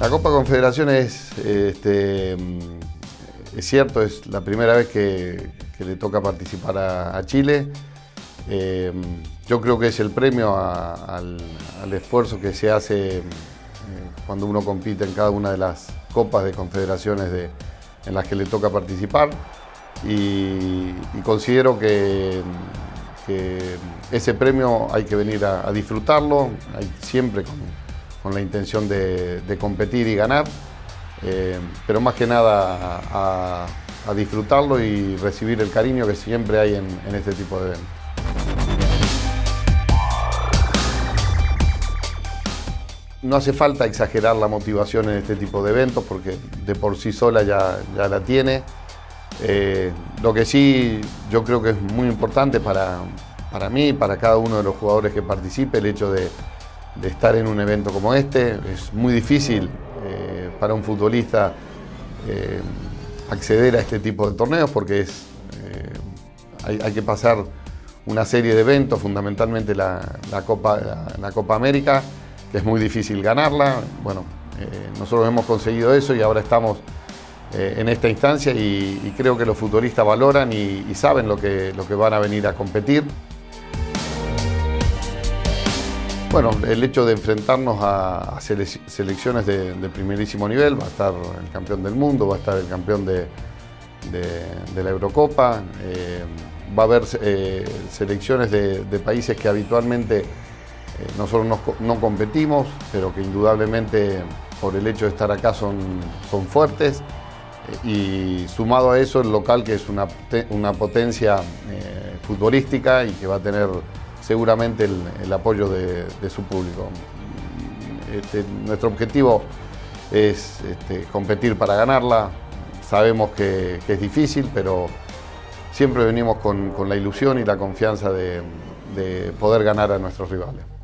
La Copa Confederación es, este, es cierto, es la primera vez que, le toca participar a, Chile. Eh, yo creo que es el premio al, esfuerzo que se hace eh, cuando uno compite en cada una de las copas de confederaciones en las que le toca participar. Y, considero que, ese premio hay que venir a, disfrutarlo, hay, siempre con, la intención de, competir y ganar, eh, pero más que nada a, disfrutarlo y recibir el cariño que siempre hay en este tipo de eventos. no hace falta exagerar la motivación en este tipo de eventos porque de por sí sola ya, ya la tiene. Eh, lo que sí yo creo que es muy importante para, para mí, para cada uno de los jugadores que participe, el hecho de, estar en un evento como este. Es muy difícil eh, para un futbolista eh, acceder a este tipo de torneos porque es, hay, que pasar una serie de eventos, fundamentalmente la, Copa, la Copa América que es muy difícil ganarla. Bueno, eh, nosotros hemos conseguido eso y ahora estamos eh, en esta instancia y, creo que los futbolistas valoran y, saben lo que, lo que van a venir a competir. Bueno, el hecho de enfrentarnos a, selecciones de, primerísimo nivel, va a estar el campeón del mundo, va a estar el campeón de, la Eurocopa, eh, va a haber selecciones de, países que habitualmente eh, nosotros no, competimos, pero que indudablemente por el hecho de estar acá son, son fuertes. Eh, y sumado a eso el local que es una, una potencia eh, futbolística y que va a tener seguramente el, apoyo de, su público. Este, nuestro objetivo es este, competir para ganarla. Sabemos que, es difícil, pero siempre venimos con, la ilusión y la confianza de poder ganar a nuestros rivales.